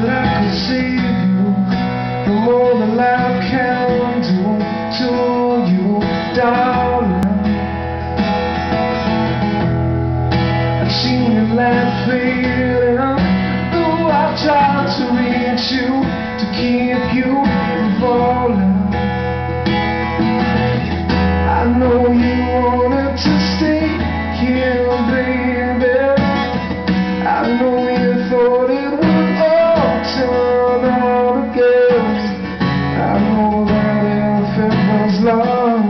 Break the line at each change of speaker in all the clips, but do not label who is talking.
that I could save you from all the life can do to you, darling. I've seen your light fading, though I've tried to reach you to keep you from falling. I know you wanted to stay here, baby. I know that if it was love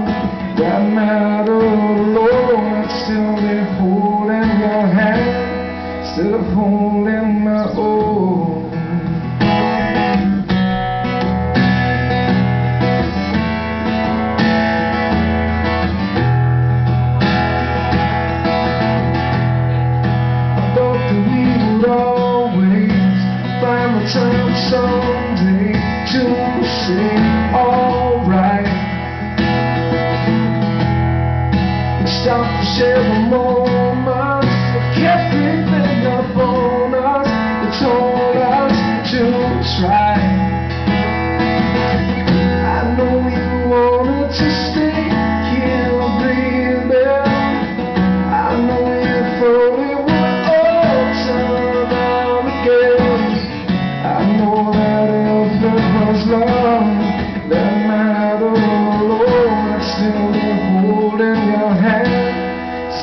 that mattered, I'd still be holding your hand of holding time someday to alright. Stop to share the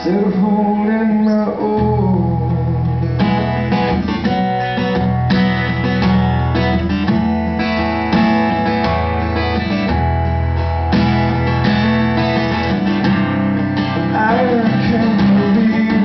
of holding my own. I can't believe